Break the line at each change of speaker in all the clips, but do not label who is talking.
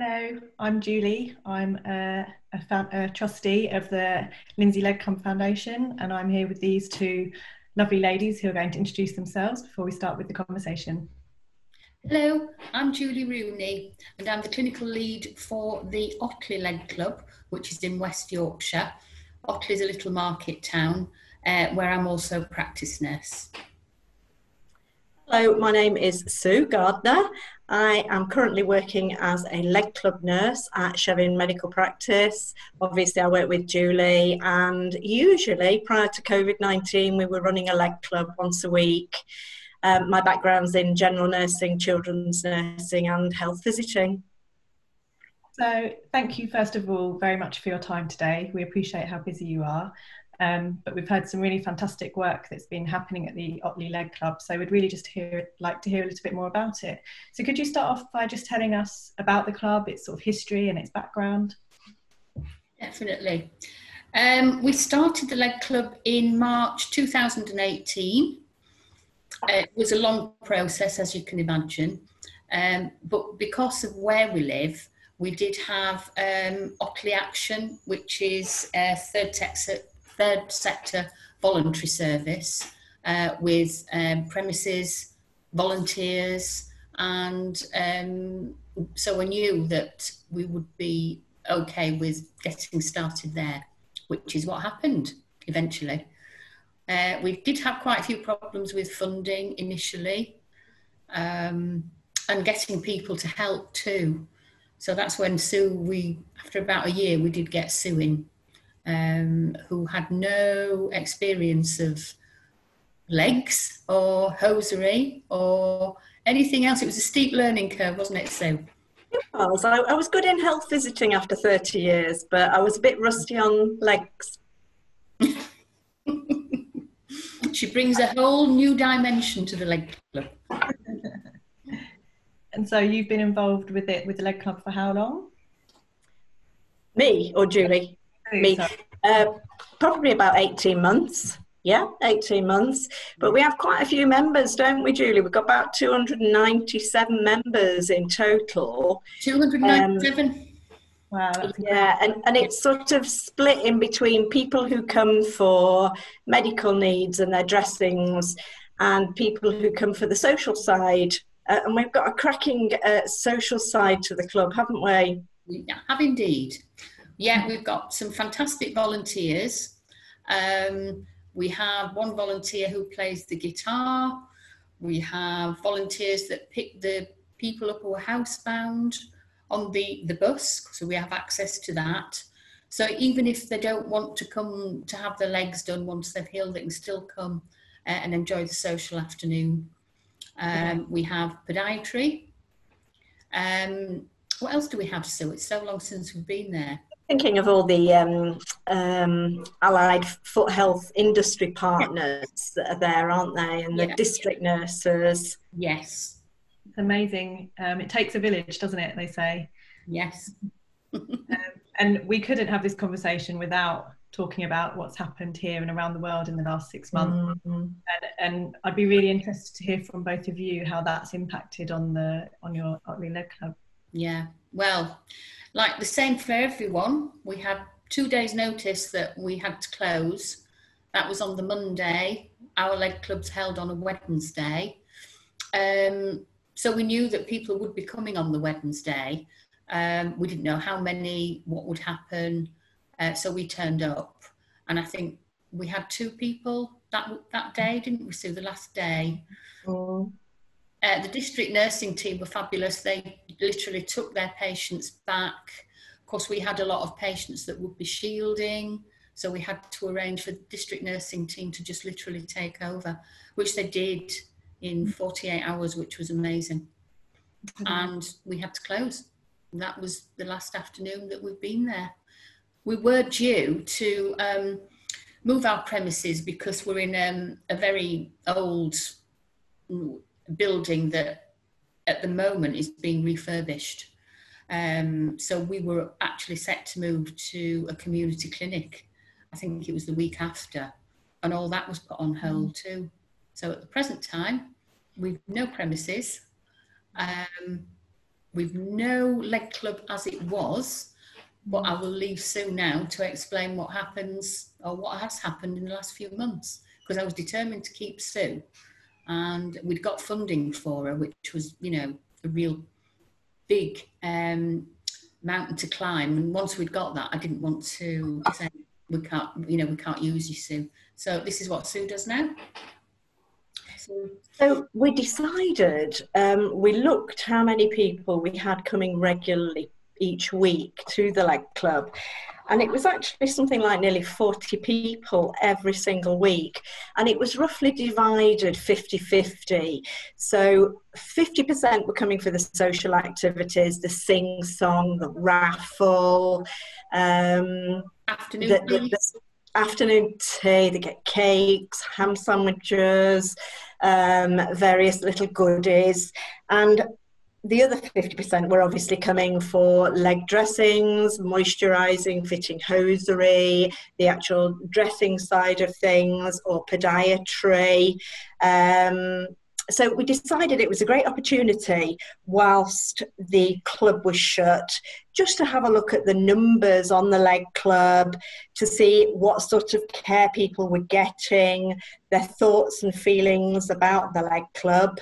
Hello, I'm Julie. I'm a, a, a, trustee of the Lindsay Leg Foundation, and I'm here with these two lovely ladies who are going to introduce themselves before we start with the conversation.
Hello, I'm Julie Rooney, and I'm the clinical lead for the Otley Leg Club, which is in West Yorkshire. Otley is a little market town uh, where I'm also a practice nurse.
Hello, my name is Sue Gardner. I am currently working as a leg club nurse at Chevin Medical Practice. Obviously, I work with Julie, and usually prior to COVID 19, we were running a leg club once a week. Um, my background's in general nursing, children's nursing, and health visiting.
So, thank you, first of all, very much for your time today. We appreciate how busy you are. Um, but we've heard some really fantastic work that's been happening at the Otley Leg Club. So we'd really just hear, like to hear a little bit more about it. So could you start off by just telling us about the club, its sort of history and its background?
Definitely. Um, we started the Leg Club in March 2018. It was a long process, as you can imagine. Um, but because of where we live, we did have um, Otley Action, which is a third sector, third sector voluntary service uh, with um, premises, volunteers, and um, so I knew that we would be okay with getting started there, which is what happened eventually. Uh, we did have quite a few problems with funding initially um, and getting people to help too. So that's when Sue, we, after about a year, we did get Sue in um, who had no experience of legs or hosiery or anything else. It was a steep learning curve, wasn't it, Sue?
It was. I, I was good in health visiting after 30 years, but I was a bit rusty on legs.
she brings a whole new dimension to the leg club.
and so you've been involved with it with the leg club for how long?
Me or Julie? Me. Uh, probably about 18 months. Yeah, 18 months. But we have quite a few members, don't we, Julie? We've got about 297 members in total.
297? Um,
wow.
Yeah, and, and it's sort of split in between people who come for medical needs and their dressings and people who come for the social side. Uh, and we've got a cracking uh, social side to the club, haven't we?
We have indeed yeah, we've got some fantastic volunteers. Um, we have one volunteer who plays the guitar. We have volunteers that pick the people up who are housebound on the, the bus, so we have access to that. So even if they don't want to come to have their legs done once they've healed, they can still come uh, and enjoy the social afternoon. Um, we have podiatry. Um, what else do we have, Sue? It's so long since we've been there
thinking of all the um, um, allied foot health industry partners that are there, aren't they? And the yeah. district nurses.
Yes.
It's amazing. Um, it takes a village, doesn't it? They say.
Yes.
Um, and we couldn't have this conversation without talking about what's happened here and around the world in the last six months. Mm-hmm. And, and, I'd be really interested to hear from both of you how that's impacted on the on your Otley Leg Club.
Yeah. Well, like the same for everyone. We had two days' notice that we had to close. That was on the Monday. Our leg club's held on a Wednesday. Um, so we knew that people would be coming on the Wednesday. Um, we didn't know how many, what would happen. Uh, so we turned up. And I think we had two people that that day, didn't we, Sue? The last day. Oh. Uh, the district nursing team were fabulous. They literally took their patients back. Of course, we had a lot of patients that would be shielding, so we had to arrange for the district nursing team to just literally take over, which they did in 48 hours, which was amazing. Mm-hmm. And we had to close. And that was the last afternoon that we've been there. We were due to um, move our premises because we're in um, a very old building that at the moment is being refurbished. Um, so we were actually set to move to a community clinic. I think it was the week after, and all that was put on hold mm. too. So at the present time, we've no premises. Um, we've no leg club as it was, but I will leave Sue now to explain what happens or what has happened in the last few months because I was determined to keep Sue and we'd got funding for her, which was, you know, a real big um, mountain to climb. And once we'd got that, I didn't want to say, we can't, you know, we can't use you, Sue. So this is what Sue does now.
So we decided, um, we looked how many people we had coming regularly each week to the leg club and it was actually something like nearly 40 people every single week. And it was roughly divided 50-50 so 50% were coming for the social activities the sing song the raffle um,
afternoon the, the, the
afternoon tea they get cakes ham sandwiches um, various little goodies. And the other 50% were obviously coming for leg dressings, moisturizing, fitting hosiery, the actual dressing side of things, or podiatry. Um, so we decided it was a great opportunity whilst the club was shut just to have a look at the numbers on the leg club to see what sort of care people were getting their thoughts and feelings about the leg club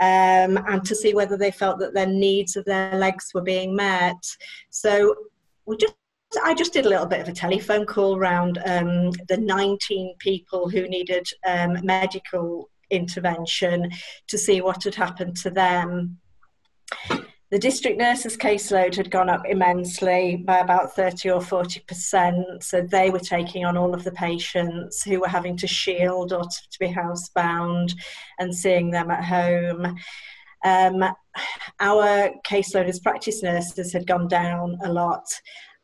um, and to see whether they felt that their needs of their legs were being met. So we just I just did a little bit of a telephone call around um, the 19 people who needed um, medical intervention to see what had happened to them the district nurses caseload had gone up immensely by about 30 or 40%. So they were taking on all of the patients who were having to shield or to, to be housebound and seeing them at home. Um, our caseload as practice nurses had gone down a lot,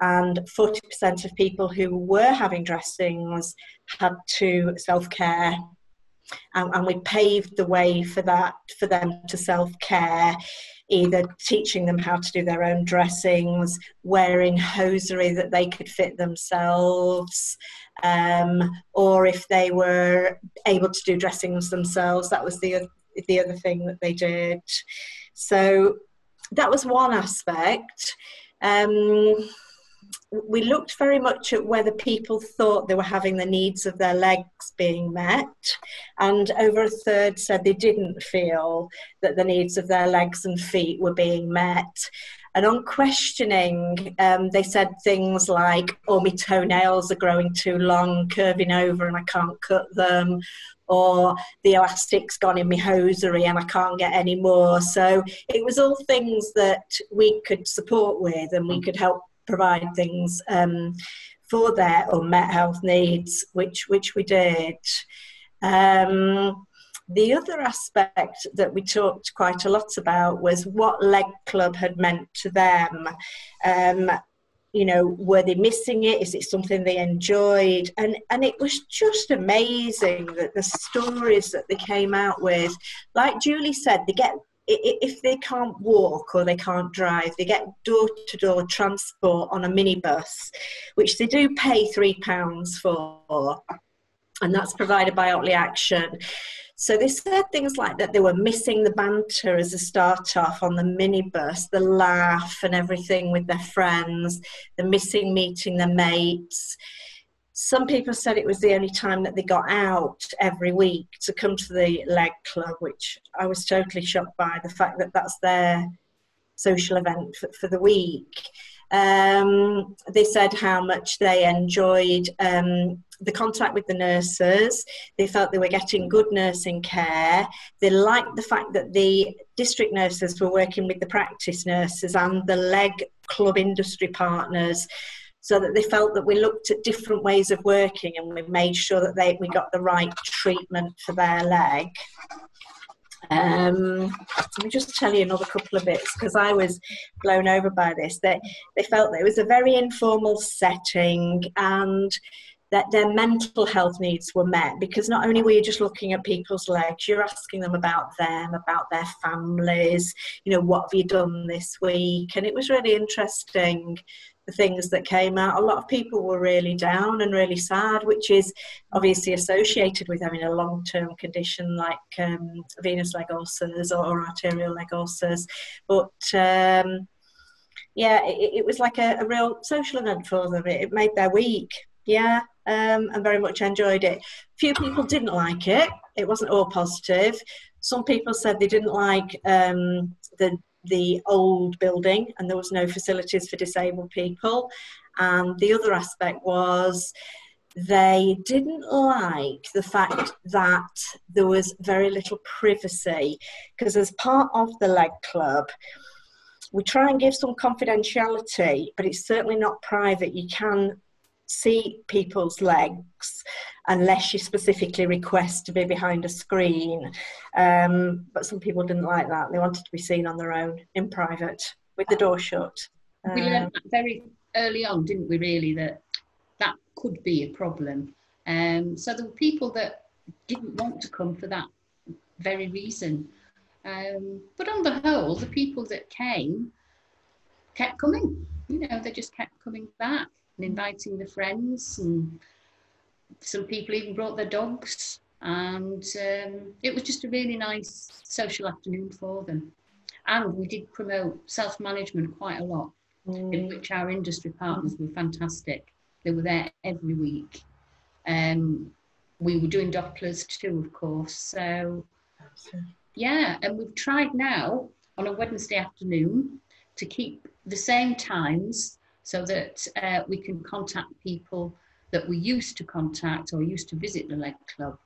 and 40% of people who were having dressings had to self care. And, we paved the way for that, for them to self care either teaching them how to do their own dressings, wearing hosiery that they could fit themselves, um, or if they were able to do dressings themselves, that was the the other thing that they did. So that was one aspect. Um, we looked very much at whether people thought they were having the needs of their legs being met, and over a third said they didn't feel that the needs of their legs and feet were being met. And on questioning, um, they said things like, Oh, my toenails are growing too long, curving over, and I can't cut them. Or the elastic's gone in my hosiery and I can't get any more. So it was all things that we could support with and we could help provide things um, for their unmet health needs, which which we did. Um, the other aspect that we talked quite a lot about was what Leg Club had meant to them. Um, you know, were they missing it? Is it something they enjoyed? And and it was just amazing that the stories that they came out with, like Julie said, they get if they can't walk or they can't drive, they get door to door transport on a minibus, which they do pay £3 for, and that's provided by Otley Action. So they said things like that they were missing the banter as a start off on the minibus, the laugh and everything with their friends, the missing meeting their mates some people said it was the only time that they got out every week to come to the leg club, which I was totally shocked by the fact that that's their social event for, for the week. Um, they said how much they enjoyed um, the contact with the nurses. They felt they were getting good nursing care. They liked the fact that the district nurses were working with the practice nurses and the leg club industry partners so that they felt that we looked at different ways of working and we made sure that they we got the right treatment for their leg. Um, let me just tell you another couple of bits because I was blown over by this. They they felt that it was a very informal setting and that their mental health needs were met because not only were you just looking at people's legs, you're asking them about them, about their families, you know, what have you done this week? And it was really interesting the things that came out, a lot of people were really down and really sad, which is obviously associated with having a long term condition like um, venous leg ulcers or arterial leg ulcers. But um, yeah, it, it, was like a, a, real social event for them. It, it made their week. Yeah, um, and very much enjoyed it. Few people didn't like it. It wasn't all positive. Some people said they didn't like um, the the old building and there was no facilities for disabled people. And the other aspect was they didn't like the fact that there was very little privacy because as part of the leg club we try and give some confidentiality but it's certainly not private you can see people's legs unless you specifically request to be behind a screen. Um, but some people didn't like that. They wanted to be seen on their own in private with the door shut.
We learned um, very early on, didn't we, really, that that could be a problem. Um, so there were people that didn't want to come for that very reason. Um, but on the whole, the people that came kept coming. You know, they just kept coming back and inviting the friends and some people even brought their dogs. And um, it was just a really nice social afternoon for them. And we did promote self-management quite a lot mm. in which our industry partners were fantastic. They were there every week. Um, we were doing dopplers too of course. So yeah and we've tried now on a wednesday afternoon to keep the same times so that uh, we can contact people that we used to contact or used to visit the leg club.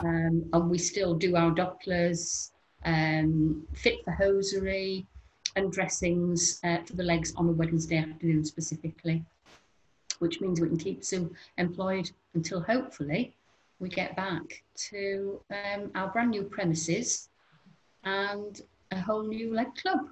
Um, and we still do our dopplers, um, fit for hosiery and dressings uh, for the legs on a Wednesday afternoon specifically, which means we can keep Sue employed until hopefully we get back to um, our brand new premises and a whole new leg club.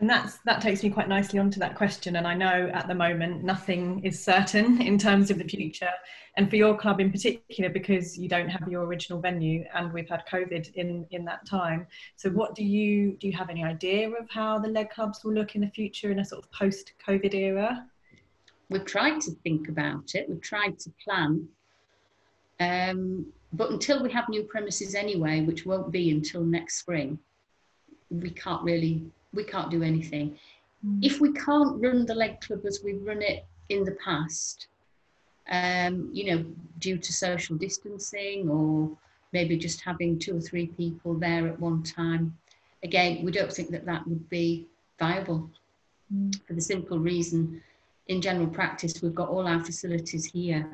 And that's that takes me quite nicely onto that question. And I know at the moment nothing is certain in terms of the future. And for your club in particular, because you don't have your original venue and we've had COVID in, in that time. So what do you do you have any idea of how the leg clubs will look in the future in a sort of post-COVID era?
We've tried to think about it, we've tried to plan. Um, but until we have new premises anyway, which won't be until next spring, we can't really we can't do anything. Mm. If we can't run the leg club as we've run it in the past, um, you know, due to social distancing or maybe just having two or three people there at one time, again, we don't think that that would be viable mm. for the simple reason in general practice, we've got all our facilities here,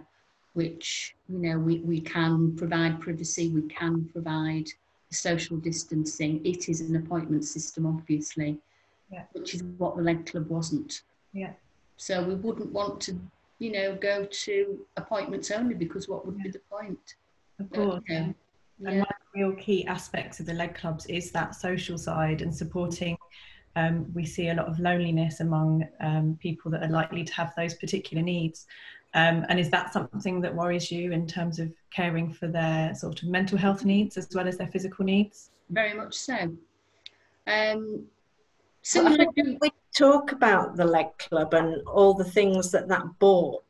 which, you know, we, we can provide privacy, we can provide social distancing. It is an appointment system, obviously, yeah. which is what the leg club wasn't.
Yeah.
So we wouldn't want to, you know, go to appointments only because what would yeah. be the point?
Of course. But, yeah. And one of the real key aspects of the leg clubs is that social side and supporting. Um, we see a lot of loneliness among um, people that are likely to have those particular needs. Um, and is that something that worries you in terms of caring for their sort of mental health needs as well as their physical needs?
Very much so. Um,
so we talk about the leg club and all the things that that brought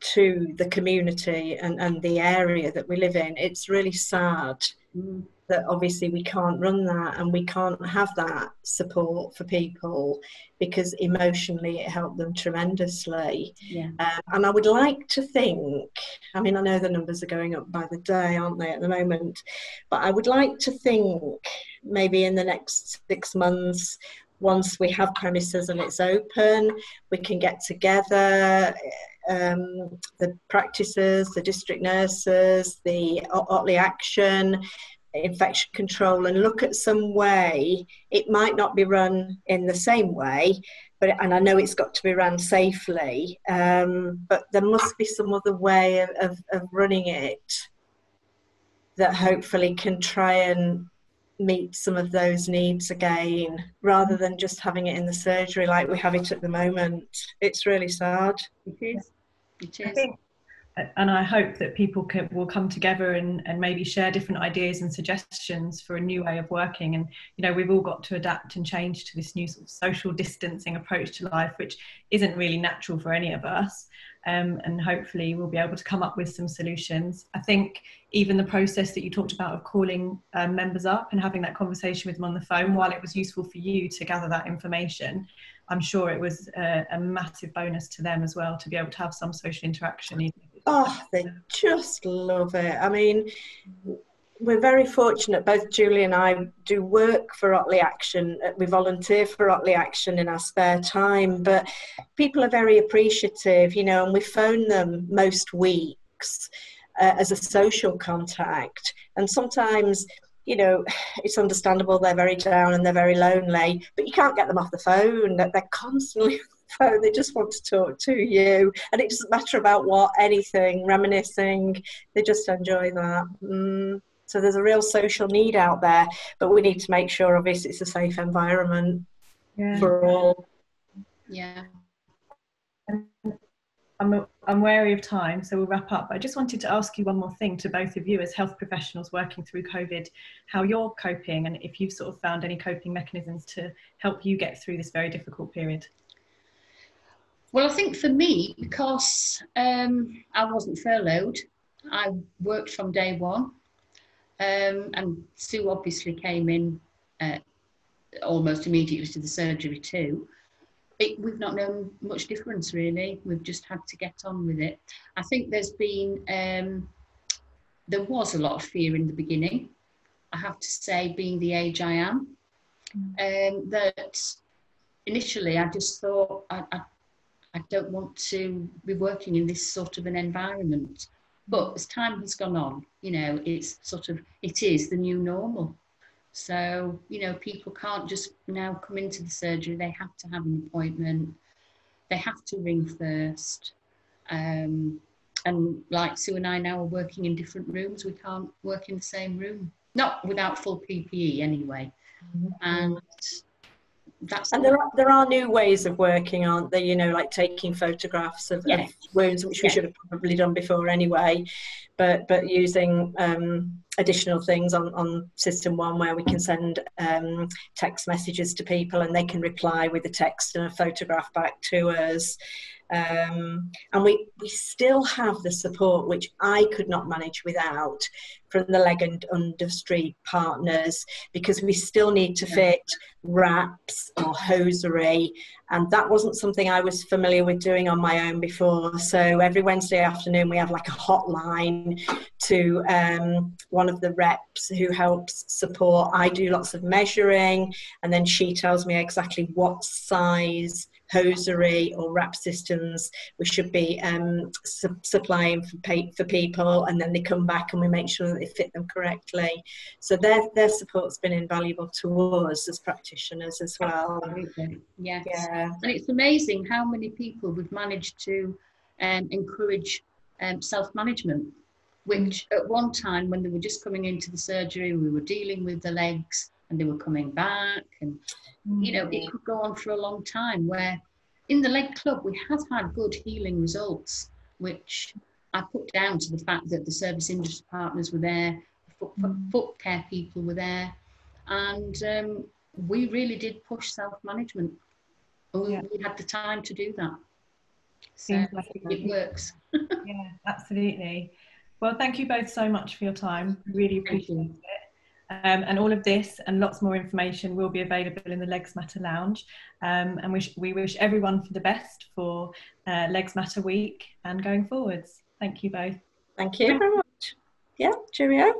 to the community and, and the area that we live in. It's really sad. Mm that obviously we can't run that and we can't have that support for people because emotionally it helped them tremendously.
Yeah.
Um, and I would like to think, I mean, I know the numbers are going up by the day, aren't they, at the moment? But I would like to think maybe in the next six months, once we have premises and it's open, we can get together. Um, the practices, the district nurses, the Otley Action, infection control and look at some way it might not be run in the same way but and i know it's got to be run safely um, but there must be some other way of, of, of running it that hopefully can try and meet some of those needs again rather than just having it in the surgery like we have it at the moment. It's really sad.
It is. It is.
I think and I hope that people can, will come together and, and maybe share different ideas and suggestions for a new way of working. And you know, we've all got to adapt and change to this new sort of social distancing approach to life, which isn't really natural for any of us. Um, and hopefully, we'll be able to come up with some solutions. I think even the process that you talked about of calling um, members up and having that conversation with them on the phone, while it was useful for you to gather that information, I'm sure it was a, a massive bonus to them as well to be able to have some social interaction.
Oh, they just love it. I mean, we're very fortunate. Both Julie and I do work for Otley Action. We volunteer for Otley Action in our spare time, but people are very appreciative, you know, and we phone them most weeks uh, as a social contact. And sometimes you know, it's understandable they're very down and they're very lonely, but you can't get them off the phone. They're constantly on the phone. They just want to talk to you. And it doesn't matter about what, anything, reminiscing. They just enjoy that. Mm. So there's a real social need out there, but we need to make sure, obviously, it's a safe environment yeah. for all.
Yeah.
I'm, I'm wary of time, so we'll wrap up. I just wanted to ask you one more thing to both of you as health professionals working through COVID, how you're coping and if you've sort of found any coping mechanisms to help you get through this very difficult period.
Well, I think for me, because um, I wasn't furloughed, I worked from day one. Um, and Sue obviously came in uh, almost immediately to the surgery too it, we've not known much difference really. We've just had to get on with it. I think there's been, um, there was a lot of fear in the beginning. I have to say, being the age I am, mm. um, that initially I just thought I, I, I don't want to be working in this sort of an environment. But as time has gone on, you know, it's sort of, it is the new normal. So, you know, people can't just now come into the surgery, they have to have an appointment, they have to ring first. Um, and like Sue and I now are working in different rooms, we can't work in the same room, not without full PPE anyway. Mm-hmm. And that's
and there are there are new ways of working, aren't there? You know, like taking photographs of, yes. of wounds, which we should have probably done before anyway, but but using um, additional things on on SystmOne where we can send um, text messages to people and they can reply with a text and a photograph back to us. Um, and we, we still have the support which I could not manage without from the leg and industry partners because we still need to fit wraps or hosiery and that wasn't something I was familiar with doing on my own before. So every Wednesday afternoon we have like a hotline to um, one of the reps who helps support. I do lots of measuring and then she tells me exactly what size hosiery or wrap systems we should be um, su- supplying for, pay- for people and then they come back and we make sure that they fit them correctly. So their, their support's been invaluable to us as practitioners as well.
Absolutely. yes. Yeah. And it's amazing how many people we've managed to um, encourage um, self-management which at one time when they were just coming into the surgery we were dealing with the legs and they were coming back. And you know it could go on for a long time where in the leg club we have had good healing results which i put down to the fact that the service industry partners were there foot, mm. foot care people were there. And um, we really did push self-management. And we, yeah. we, had the time to do that. So like it works.
Yeah absolutely. Well thank you both so much for your time. Really appreciate it um, and all of this and lots more information will be available in the Legs Matter Lounge. Um, and we, we wish everyone for the best for uh, Legs Matter Week and going forwards. Thank you both.
Thank you very much. Yeah, cheerio.